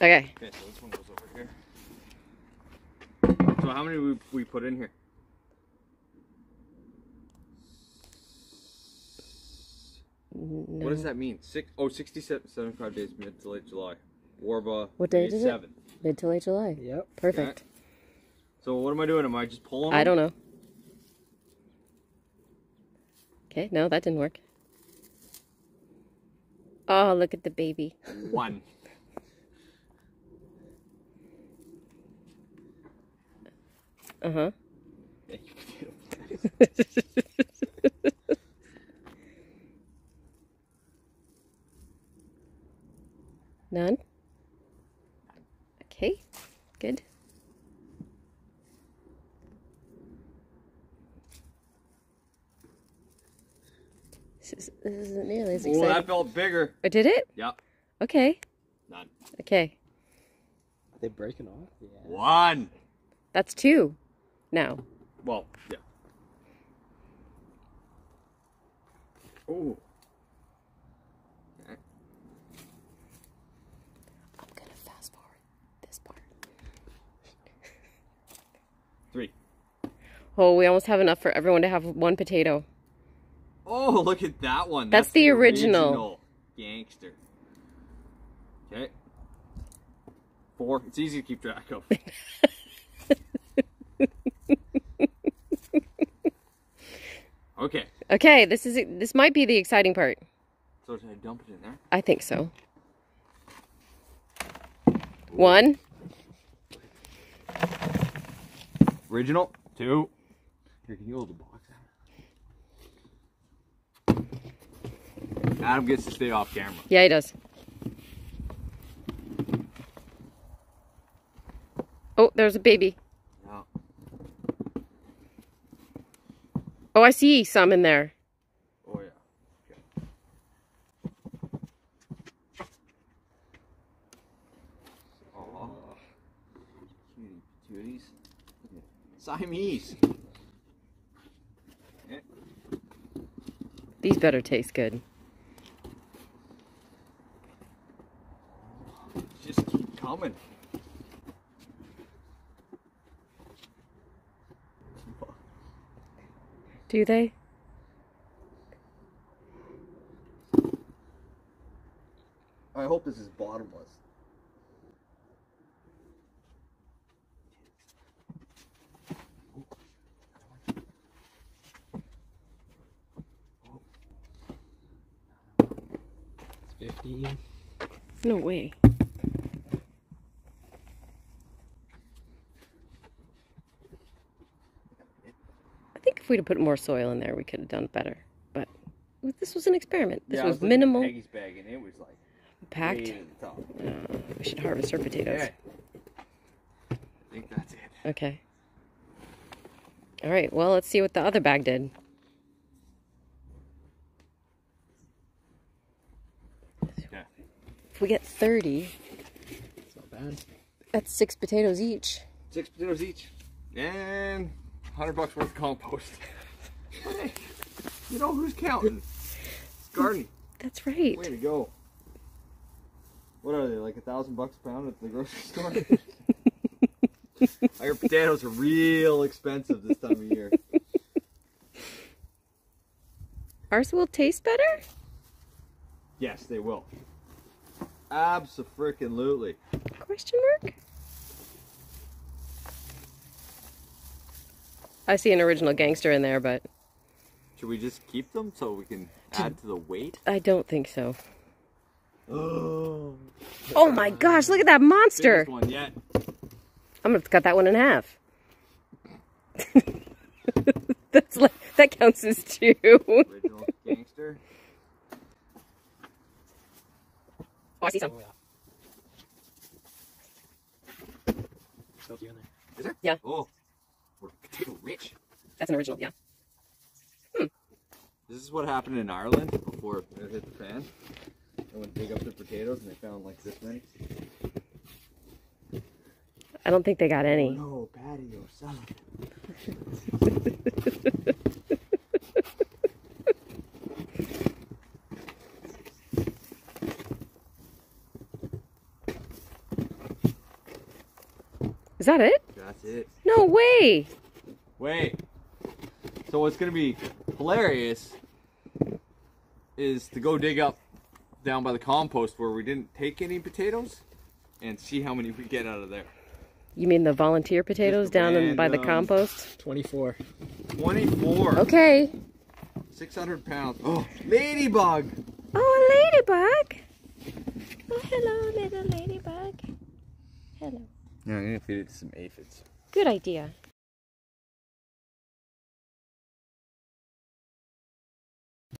Okay. Okay, so this one goes over here. So how many we, we put in here? No. What does that mean? Six, oh, 67, 75 days mid to late July. Warba. What date May is it? 7th. Mid to late July. Yep. Perfect. So what am I doing? Am I just pulling I don't know. Okay, no, that didn't work. Oh, look at the baby. One. Uh huh. None? Okay, good. This, is, this isn't nearly as exciting. Oh, that felt bigger. Oh, did it? Yep. Okay, None. okay. Are they breaking off? Yeah. One. That's two now. Well, yeah. Oh. Okay. I'm gonna fast forward this part. Three. Oh, we almost have enough for everyone to have one potato. Oh, look at that one. That's the original. gangster. Okay. Four. It's easy to keep track of. okay. Okay, this is this might be the exciting part. So did I dump it in there? I think so. One. Original. Two. Here, can you hold the box out? Adam gets to stay off camera. Yeah, he does. Oh, there's a baby. Yeah. Oh, I see some in there. Oh yeah. Okay. Aw. Cutie. Siamese. These better taste good. Just keep coming. Do they? I hope this is bottomless. It's 15. No way. I think if we'd have put more soil in there, we could have done better. But this was an experiment. This Yeah, I was minimal, Peggy's bag and it was like packed. way to the top. Uh, we should harvest our potatoes. Okay. I think that's it. Okay. All right. Well, let's see what the other bag did. Okay. If we get 30, It's not bad. that's six potatoes each. Six potatoes each. And 100 bucks worth of compost. Hey, you know who's counting? It's gardening. That's right. Way to go. What are they, like a thousand bucks a pound at the grocery store? I hear potatoes are real expensive this time of year. Ours will taste better? Yes, they will. Abso-freaking-lutely. Question mark? I see an original gangster in there, but Should we just keep them so we can add to the weight? I don't think so. Oh, Oh my gosh, look at that monster! biggest one yet. I'm gonna cut that one in half. That's like that counts as two. Original gangster. Oh, I see some. Oh, yeah. Still a few in there. Is there? Yeah. Oh, we're potato rich. That's an original, yeah. Hmm. This is what happened in Ireland before it hit the fan. They went to dig up the potatoes and they found like this many. I don't think they got any. Oh, no, patio salad. Is that it? That's it. No way. Wait. So what's gonna be hilarious is to go dig up down by the compost where we didn't take any potatoes and see how many we get out of there. You mean the volunteer potatoes Just down in, by the compost? 24. 24. Okay. 600 pounds. Oh, ladybug. Oh, a ladybug. Yeah, I'm gonna feed it to some aphids. Good idea.